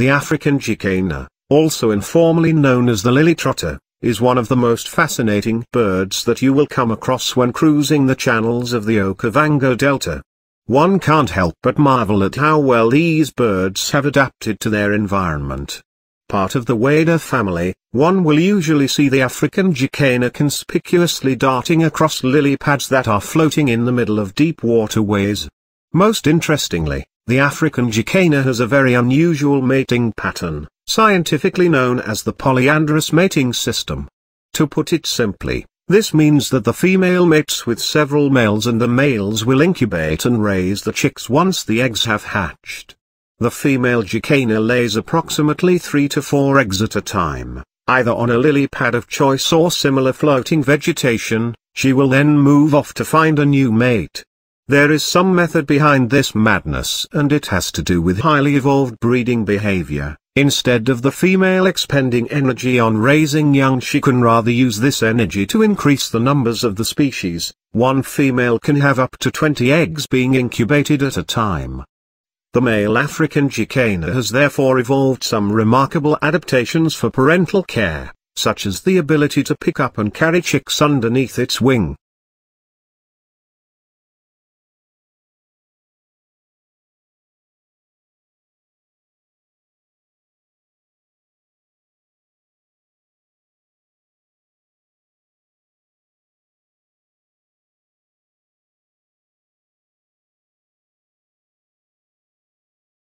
The African jacana, also informally known as the lily trotter, is one of the most fascinating birds that you will come across when cruising the channels of the Okavango Delta. One can't help but marvel at how well these birds have adapted to their environment. Part of the Wader family, one will usually see the African jacana conspicuously darting across lily pads that are floating in the middle of deep waterways. Most interestingly, the African jacana has a very unusual mating pattern, scientifically known as the polyandrous mating system. To put it simply, this means that the female mates with several males and the males will incubate and raise the chicks once the eggs have hatched. The female jacana lays approximately 3 to 4 eggs at a time, either on a lily pad of choice or similar floating vegetation, she will then move off to find a new mate. There is some method behind this madness and it has to do with highly evolved breeding behavior. Instead of the female expending energy on raising young she can rather use this energy to increase the numbers of the species, one female can have up to 20 eggs being incubated at a time. The male African jacana has therefore evolved some remarkable adaptations for parental care, such as the ability to pick up and carry chicks underneath its wing,